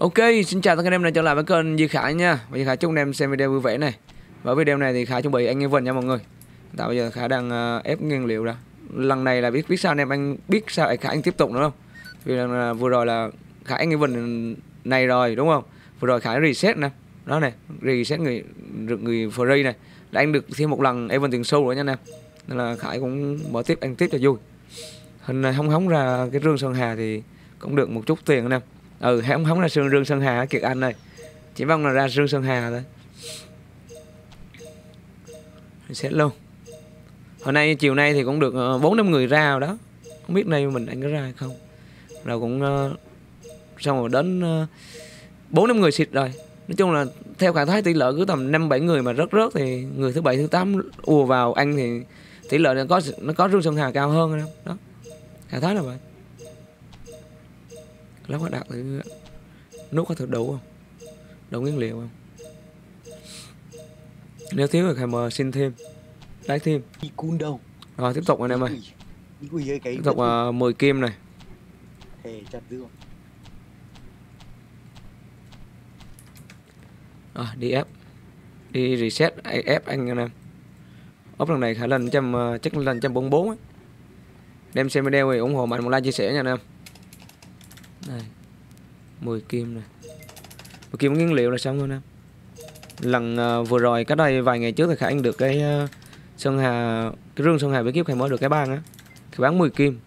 Ok, xin chào tất cả anh em đã trở lại với kênh Duy Khải nha. Và Duy Khải chúc anh em xem video vui vẻ này. Và video này thì Khải chuẩn bị anh vần nha mọi người. Tại bây giờ Khải đang uh, ép nguyên liệu ra. Lần này là biết biết sao anh em anh biết sao Khải anh tiếp tục nữa không? Vì là, vừa rồi là Khải anh vần này rồi đúng không? Vừa rồi Khải reset nè. Đó này, reset người được người free này. Là anh được thêm một lần event tiền sâu nữa nha anh em. Nên là Khải cũng mở tiếp anh tiếp cho vui. Hình này không hóng ra cái rương Sơn Hà thì cũng được một chút tiền anh em ừ không không là sương rương sơn hà kiệt anh ơi. Chỉ mong là ra rương sơn hà thôi. Xét luôn. Hồi nay chiều nay thì cũng được ờ, bốn năm người ra rồi đó. Không biết nay mình anh có ra hay không. Rồi cũng uh, xong rồi đến ờ, bốn uh, năm người xịt rồi. Nói chung là theo cảm thấy tỷ lệ cứ tầm năm bảy người mà rớt rớt thì người thứ bảy thứ tám ùa vào anh thì tỷ lệ nó có nó có rương sơn hà cao hơn đó. Cảm thấy là vậy có đặt thử nút có thử đủ không? Đủ nguyên liệu không? Nếu thiếu thì mời xin thêm. Lấy thêm. Cun đâu? Rồi tiếp tục anh em ơi. Tiếp tục uh, 10 kim này. Rồi đi ép. Đi reset ép anh anh em. Ốp lần này khả lên trăm uh, chắc lên trăm bốn bốn đem xem video thì ủng hộ mạnh một like chia sẻ nha anh em đây. 10 kim này. 10 kim nguyên liệu là xong rồi nè lần uh, vừa rồi cách đây vài ngày trước thì khải anh được cái uh, sơn hà cái rương sơn hà với kiếp khải mới được cái bang á. Khải bán 10 kim.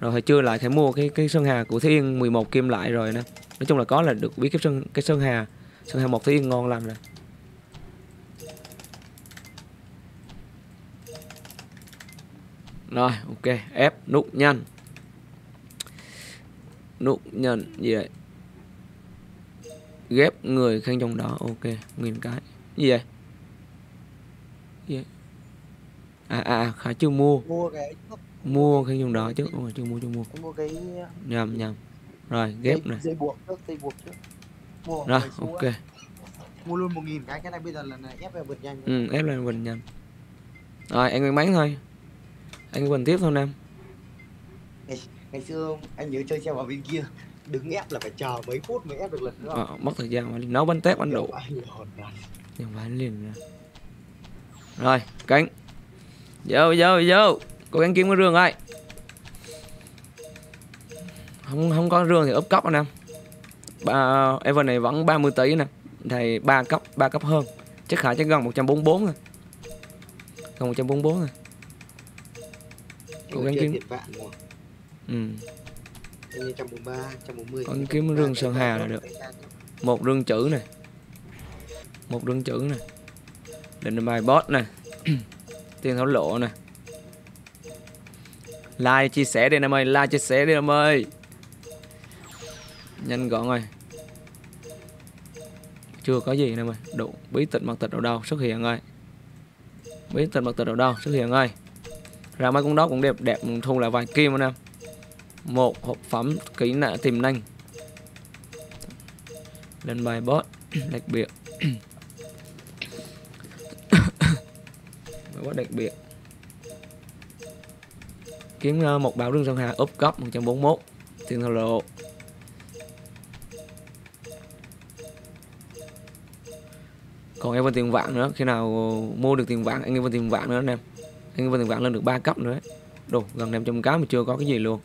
Rồi hồi trưa lại khải mua cái cái sơn hà của thiên 11 kim lại rồi nè. Nói chung là có là được biết cái sơn cái sơn hà sơn hà một thiên ngon lành rồi. Rồi ok. Ép nút nhanh nút nhận gì vậy? Ghép người khen trong đó ok nghìn cái. Gì vậy? Gì vậy? À à, à khả chưa mua. Mua cái mua khen trong đó chứ. Ôi, chưa mua chưa mua. Mua cái nhầm nhầm. Rồi ghép này. dây buộc trước dây buộc trước. Mua rồi ok. Mua luôn một nghìn cái cái này bây giờ là ép về vượt nhanh. Ừ ép lên vượt nhanh. Rồi anh bán thôi. Anh quần tiếp thôi nam ngày xưa anh nhớ chơi xe vào bên kia đứng ép là phải chờ mấy phút mới ép được lần nữa. Ờ, mất thời gian mà nấu bánh tét bánh đủ nhưng mà liền ra rồi cánh. Vô vô vô. Cố gắng kiếm cái rương ơi. Không không có rương thì ốp cấp anh em ba Evan này vẫn 30 tỷ nè. Thầy ba cấp ba cấp hơn. Chắc khả chắc gần 144 rồi. Gần 144 rồi. Cố gắng kiếm ừ. Con kiếm rương sơn hà là được. Một rương chữ này một rương chữ này định bài boss này tiền thổ lộ này like chia sẻ đi em ơi. Like chia sẻ đi em ơi. Nhanh gọn rồi chưa có gì nè ơi. Đủ bí tịch mật tịch ở đâu xuất hiện rồi bí tịch mật tịch ở đâu xuất hiện rồi ra mấy con đó cũng đẹp đẹp. Thu lại vài kim anh em một hộp phẩm kỹ năng tìm năng lên bài boss đặc biệt boss đặc biệt kiếm ờ, một bảo rừng sông hà úp cấp 141 tiền thổ lộ. Còn em còn tiền vạn nữa, khi nào mua được tiền vạn, anh em còn tiền vạn nữa anh em. Anh em còn tiền vạn lên được 3 cấp nữa. Đấy đồ, gần 500 cái mà chưa có cái gì luôn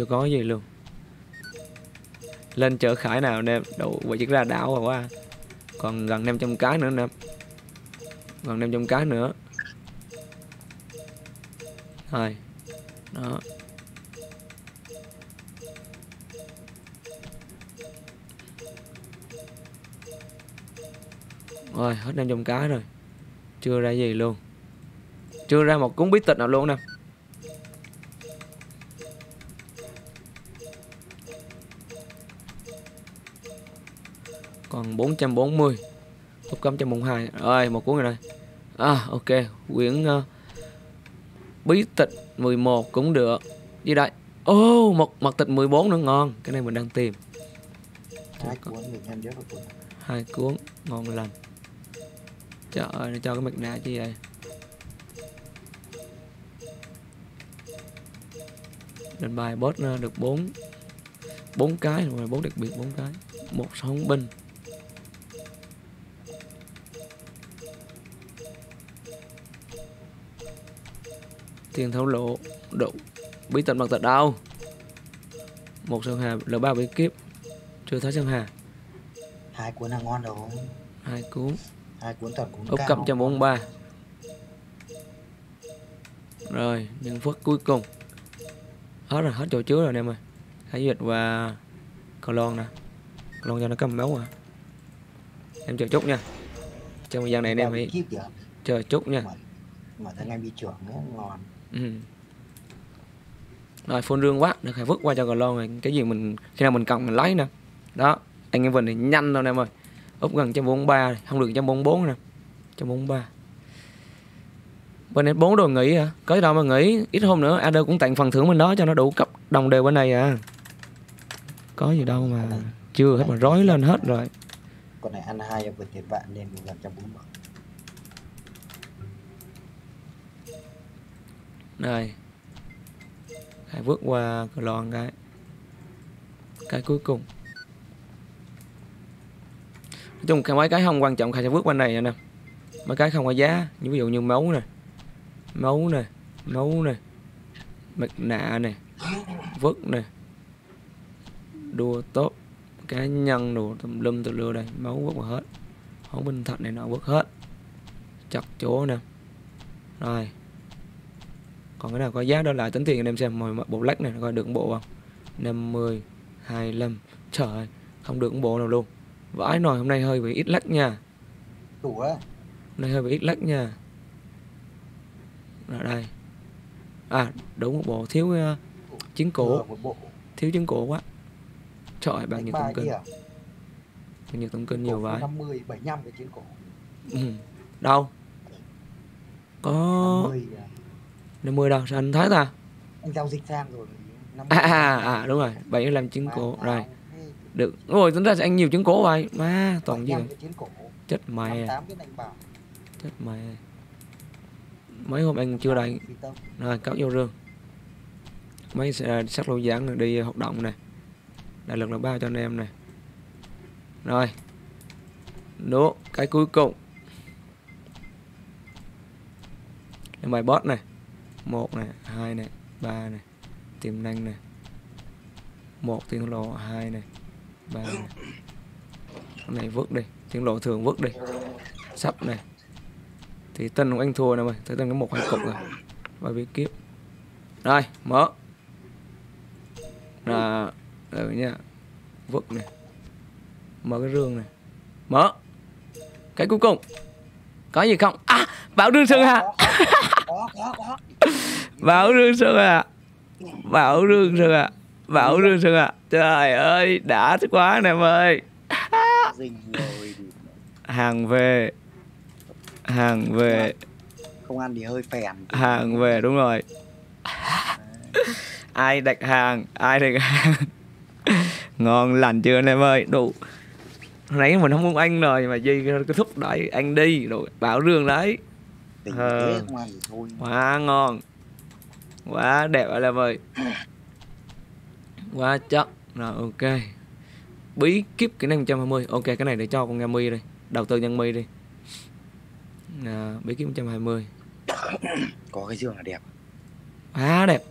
chưa có gì luôn. Lên chợ khải nào nè đủ vậy chiếc ra đảo rồi quá à. còn gần 500 cái nữa nè. Gần 500 cái nữa. Rồi, đó. Rồi, hết 500 cái rồi. Chưa ra gì luôn. Chưa ra một cuốn bí tịch nào luôn nè. Còn 440 Hộp cấm 142 Rồi một cuốn rồi. Đây À ok. Quyển uh, Bí tịch 11 cũng được. Gì đây Ô oh, một mật tịch 14 nữa ngon. Cái này mình đang tìm. Hai cuốn Hai cuốn ngon lành. Trời ơi nó cho cái mặt nạ chi vậy? Lên bài boss được 4 bốn cái rồi bốn đặc biệt bốn cái. Một sóng binh tiền thấu lộ độ bí tận bằng tật đâu một sơn hà là ba bí kíp chưa thấy sơn hà. Hai cuốn là ngon rồi. Hai cuốn. Hai cuốn toàn cuốn cao. cầm trăm bốn ba. Rồi nhân phất cuối cùng. Hết rồi hết chỗ chứa rồi anh em ơi. Hải Dịch và Cầu Lon nè. Cầu Lon cho nó cầm máu à. Em chờ chút nha. Trong thời gian này anh em hãy chờ chút nha. Mà thằng em bị trưởng ngon ừ. Rồi phun rương quá Được Hải vứt qua cho Cầu Lon rồi Cái gì mình khi nào mình cần mình lấy nè. Đó Anh em Vinh thì nhanh anh em ơi. Úp gần 143 Không được 144 nè. 143 Bên này 4 đồ nghỉ à Có đâu mà nghỉ Ít hôm nữa Adder cũng tặng phần thưởng bên đó cho nó đủ cấp đồng đều bên này à. Có gì đâu mà Chưa hết mà rối lên hết rồi. Con này ăn hai em vượt tiền vạn nên một gần trăm bốn Đây. Hãy vượt qua cái lon cái. Cái cuối cùng. Nói chung cái mấy cái không quan trọng Khai sẽ vượt qua này nè. Mấy cái không có giá. Như Ví dụ như máu nè. Máu nè. Máu nè. Mặt nạ nè. Vứt nè. Đua tốt. Cá nhân đồ, tùm lum tùm lưa đây. Máu vứt vào hết. Hổ binh thạch này nó vứt hết. Chặt chỗ nè. Rồi còn cái nào có giá đó lại tính tiền anh em xem mọi bộ lách này coi được bộ không? 50 25 trời ơi, không được bộ nào luôn. Vãi nồi hôm nay hơi bị ít lách nha. Đủ á. Hôm nay hơi bị ít lách nha. Ở đây. À đúng một bộ thiếu uh, chiến cổ. Bộ. Thiếu chiến cổ quá. Trời ơi, bao nhiêu tổng kinh kia bao nhiêu tổng kinh nhiều vãi 50 75 cái chiến cổ. Ừ. đâu? Có 50 à. 50 đâu sao anh thấy ta? Anh giao dịch sang rồi. 50. à à à đúng rồi. 75 chiến cổ Mà- rồi. được. Rồi tính ra anh nhiều trứng cổ vậy. Má toàn gì 75 vậy? cái chiến cổ. Chết mày à, 58 cái đánh bảo chết mày à. mấy hôm anh chưa đầy rồi cáo vô rương. Mấy sắc lô giảng đi hoạt động này đại lực là bao cho anh em này rồi. Đố cái cuối cùng. Bài boss này một này hai này ba này tiềm năng này một tiếng lộ, hai này ba này con này vứt đi tiếng lộ thường vứt đi. Sắp này thì tân của anh thua nè mày tới tân có một hai cục rồi. Và bí kiếp. Rồi mở. Là rồi nha. Vứt này mở cái rương này mở. Cái cuối cùng. Có gì không? À bảo đương sơn hả có có có bảo rương sơn hà bảo rương sơn hà bảo rương sơn hà trời ơi đã quá anh em ơi. Hàng về. Hàng về. Không ăn thì hơi phèn. Hàng về đúng rồi. Ai đặt hàng ai đặt hàng. Ngon lành chưa anh em ơi? Đủ. Nãy mình không muốn ăn rồi mà duy cứ thúc đẩy ăn đi. Rồi bảo rương đấy. Thôi. Quá ngon quá đẹp anh em ơi. Quá chắc rồi ok. Bí kíp kỹ năng 120 ok cái này để cho con nghe mi đi đầu tư nhân mi đi. À, bí kíp 120 có cái giường là đẹp. Quá đẹp.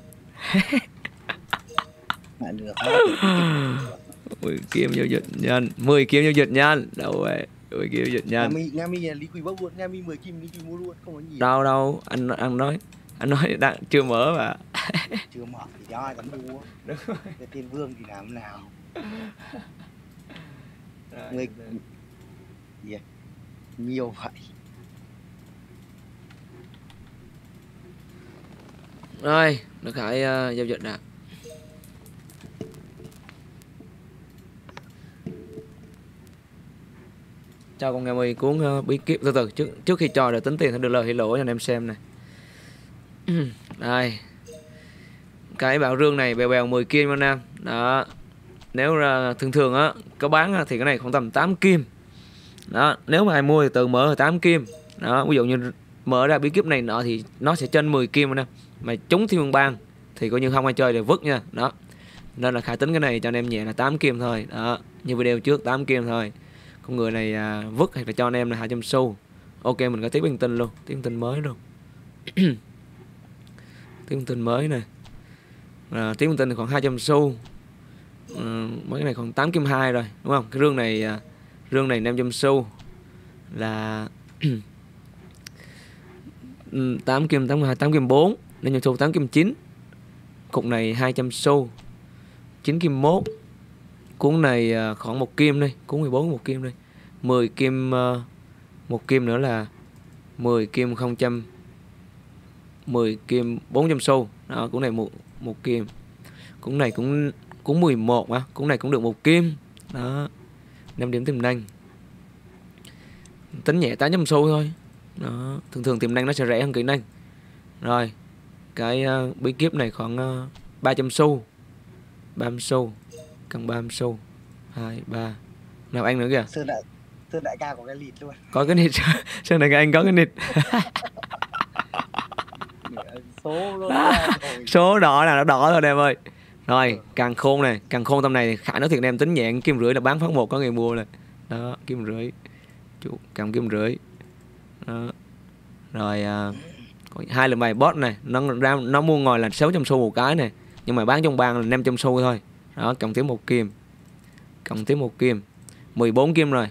Lại được. 10 kim giao dịch nhanh. 10 kim giao dịch nhanh. Đâu rồi 10 kim giao dịch Nga nhanh mi Nga mi là lý quỳ bốc luôn. Nga mi 10 kim lý mua luôn. Không có gì đâu đâu. Anh anh nói anh nói đang chưa mở mà. Chưa mở thì cho ai dám mua. Cái tiên vương thì làm nào? Người- nhiều vậy. Rồi được hãy uh, giao dịch đã cho con nghe mi cuốn uh, bí kíp. Từ từ trước trước khi cho để tính tiền thì được lời hay lỗ cho anh em xem này đây. Cái bảo rương này bèo bèo 10 kim anh em đó. Nếu là thường thường á có bán thì cái này khoảng tầm 8 kim. Đó. Nếu mà ai mua thì từ mở là 8 kim. Đó. Ví dụ như mở ra bí kíp này nọ thì nó sẽ trên 10 kim anh em mà trúng thiên bang thì coi như không ai chơi để vứt nha. Đó. Nên là khải tính cái này cho anh em nhẹ là 8 kim thôi. Đó. Như video trước 8 kim thôi. Con người này à, vứt hay là cho anh em là 200 xu. Ok mình có tiếp bình tin luôn. Tiếp tin mới luôn. tiếp tin mới này. À, tiếp tin khoảng 200 xu. À, mấy cái này khoảng 8 kim 2 rồi đúng không? Cái rương này à, rương này 500 xu là 8 kim 82 8 kim 4 nên nhân xu 8 kim 9 cục này 200 xu 9 kim 1 cuốn này à, khoảng một kim đây cuốn 14 một kim đây. 10 kim uh, một kim nữa là 10 kim 0 10 kim 400 xu. Đó cuốn này một một kim. Cuốn này cũng cũng 11 á cuốn này cũng được một kim. Đó 5 điểm tiềm năng. Tính nhẹ 800 xu thôi. Đó thường thường tiềm năng nó sẽ rẻ hơn kỹ năng. Rồi cái uh, bí kíp này khoảng uh, 300 xu. 30 xu cần 30 xu. 2 3 nào anh nữa kìa. Sơn đại Sơn đại ca có cái lịt luôn. Có cái nịt sao này anh có cái nịt số luôn. Số đỏ là nó đỏ rồi em ơi. Rồi càng khôn này càng khôn tầm này khả nói thiệt em tính nhẹn kim rưỡi là bán phát một có người mua này. Đó kim rưỡi. Chủ cầm kim rưỡi. Đó. rồi à, hai lần bài bot này nó ra nó mua ngồi là 600 xu một cái này nhưng mà bán trong bang là 500 xu thôi. Đó cộng thêm một kim. Cộng thêm một kim. 14 kim rồi.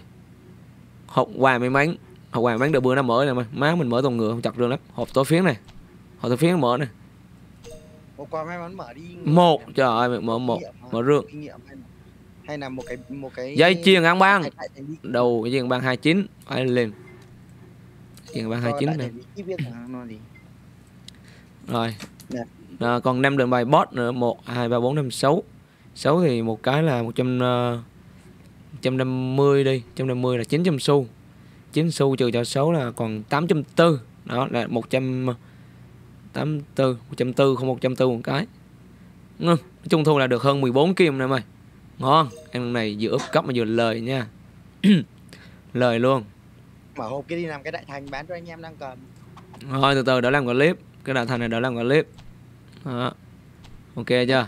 Hộp quà may mắn. Hộp quà may mắn được bữa nó mở này mà má mình mở toàn ngựa không chặt được lắm. Hộp tối phiến này hộp tối phiến mở này một quả may mắn mở đi. Một trời ơi mở một mở rương hay là, một cái một cái dây chuyền ăn ban đại- đại thành bí- đầu dây chuyền ban 29 phải lên. Chuyền ban cho 29 đại này rồi. À, còn năm đường bài bot nữa. Một hai ba bốn năm sáu. Sáu thì một cái là một trăm ờ, trăm năm mươi đi. trăm năm mươi là 900 xu. 9 xu trừ cho 6 là còn 840 đó là 100 84 140 không 140 một cái. Nói chung thu là được hơn 14 kim nè mày. Ngon em này vừa úp cấp mà vừa lời nha. Lời luôn. Mở hộp kia đi làm cái đại thành bán cho anh em đang cần thôi từ từ đỡ làm clip. Cái đạo thành này đỡ làm clip. Đó. ok chưa?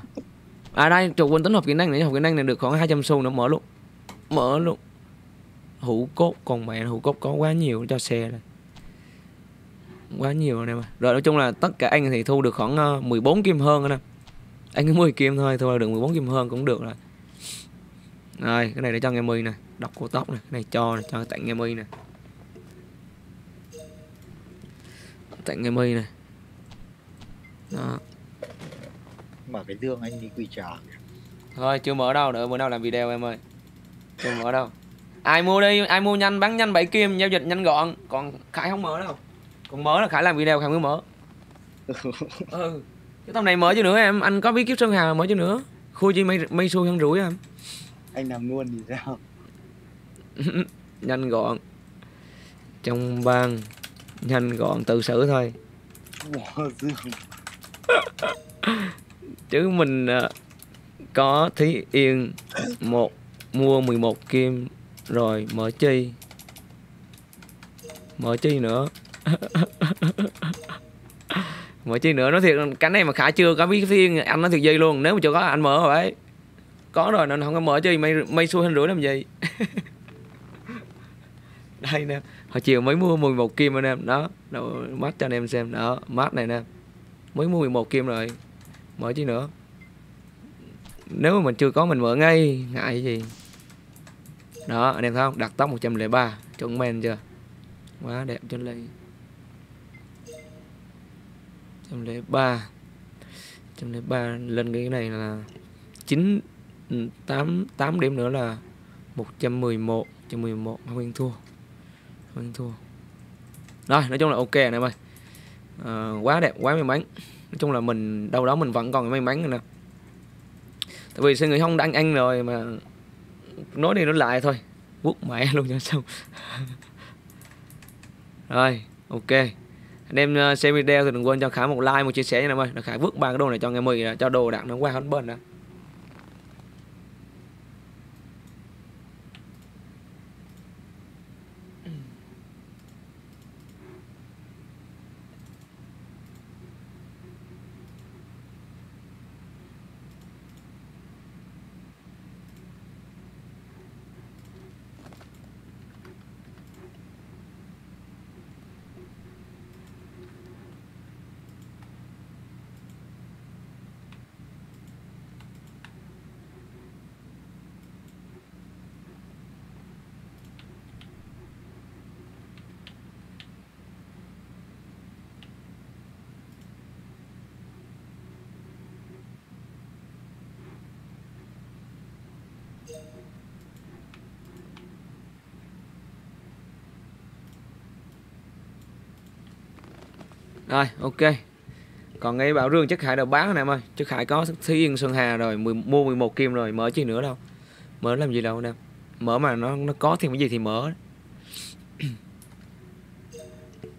À đây chủ quân tính hộp kỹ năng này hộp kỹ năng này được khoảng 200 xu nữa mở luôn. Mở luôn. Hũ cốt còn mẹ hũ cốt có quá nhiều cho xe này quá nhiều rồi nè mà rồi nói chung là tất cả anh thì thu được khoảng ờ, 14 kim hơn rồi nè anh có 10 kim thôi thu được 14 kim hơn cũng được rồi. Rồi cái này để cho nghe mi nè đọc cổ tóc này cái này cho này, cho tặng nghe mi nè. Tặng nghe mi nè. Đó. Mở cái dương anh đi quỳ chờ thôi chưa mở đâu đợi bữa nào làm video em ơi. Chưa mở đâu. Ai mua đi ai mua nhanh bán nhanh bảy kim giao dịch nhanh gọn còn khải không mở đâu còn mở là khải làm video khải mới mở. Ừ. Cái tầm này mở chứ nữa em. Anh có bí kíp sơn hà mở chứ nữa. Khui chi mây mây xui hơn rủi em. Anh làm luôn thì sao? Nhanh gọn. Trong bang. Nhanh gọn tự xử thôi. Chứ mình ờ, có thí yên một mua 11 kim. Rồi mở chi. Mở chi nữa mở chi nữa, nói thiệt, cái này mà khả chưa có biết thí anh nói thiệt dây luôn, nếu mà chưa có, anh mở rồi ấy. Có rồi, nên không có mở chơi mày mày xui hình rưỡi làm gì. Đây nè, hồi chiều mới mua 11 kim anh em, đó, đâu mắt cho anh em xem, đó mắt này nè. Mới mua 11 kim rồi, mở chi nữa. Nếu mà mình chưa có, mình mở ngay, ngại gì. Đó, anh em thấy không? Đặt tóc 103 chuẩn men chưa? Quá đẹp trên ly 103 103 lên cái này là 9 8 8 điểm nữa là 111 111 Nguyên thua. Nguyên thua. Rồi nói chung là ok anh em ơi. À, quá đẹp quá may mắn. Nói chung là mình đâu đó mình vẫn còn may mắn nè. Tại vì sự người không đăng ăn rồi mà nói đi nói lại thôi. Quất mẹ luôn cho xong rồi ok anh em ờ, xem video thì đừng quên cho khải một like, một chia sẻ nha em ơi. Là khải vứt ba cái đồ này cho nghe mười cho đồ đặng nó qua hết bên đó rồi ok. Còn cái bảo rương chất khải đã bán anh em ơi. Chất khải có thí yên sơn hà rồi 10, mua 11 kim rồi mở chi nữa đâu. Mở làm gì đâu anh em mở mà nó nó có thêm cái gì thì mở.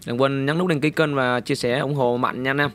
Đừng quên nhấn nút đăng ký kênh và chia sẻ ủng hộ mạnh nha anh em.